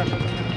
Gracias.